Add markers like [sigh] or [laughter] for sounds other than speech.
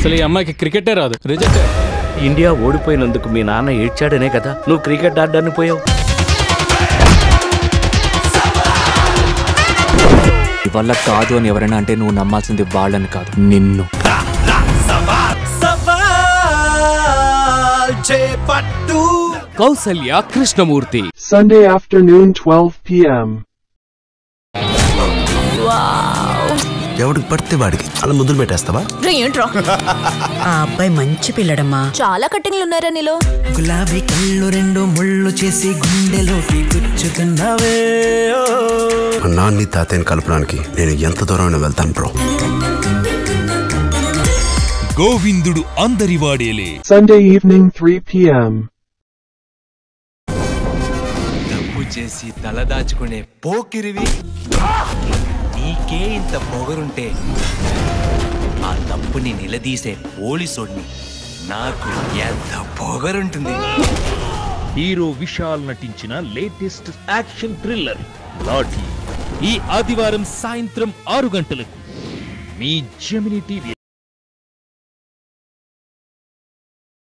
అసలు ఈ అమ్మాయికి క్రికెటే రాదు. రిజెక్ట్ ఇండియా ఓడిపోయినందుకు మీ నాన్న ఏడ్చాడనే కదా? నువ్వు క్రికెట్ ఆడడానికి పోయావు. వల్ల కాదు అని ఎవరైనా అంటే నువ్వు నమ్మాల్సింది వాళ్ళని కాదు నిన్ను. Kausalya Krishnamurthy. Sunday afternoon 12 p.m. ఎవడికి పడితే వాడికి. అలా ముద్దులు పెట్టేస్తావా? ఏంట్రా? [laughs] ఆ అబ్బాయి మంచి పిల్లడమ్మా. చాలా కట్టింగ్లు ఉన్నారా నీలో? గులాబీ కళ్ళు రెండు ముళ్ళు చేసి గుండెలోకి గుచ్చుతున్నావే నాన్ని తాతయ్యని కలపడానికి నేను ఎంత దూరం వెళ్తాను బ్రో. గోవిందుడు అందరి వాడేలే Sunday evening 3 p.m. తప్పు చేసి తల దాచుకునే పోకిరివి. నీకే ఇంత పొగరుంటే ఆ తప్పుని నిలదీసే పోలీసోడిని నాకు ఎంత పొగరుంటుంది? హీరో విశాల్ నటించిన లేటెస్ట్ యాక్షన్ థ్రిల్లర్ లాఠీ ఈ ఆదివారం సాయంత్రం ఆరు గంటలకు మీ జమినీ టీవీ